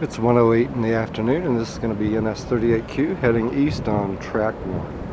It's 108 in the afternoon and this is going to be NS38Q heading east on track 1.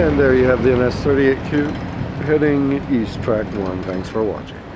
And there you have the NS38Q heading east track 1. Thanks for watching.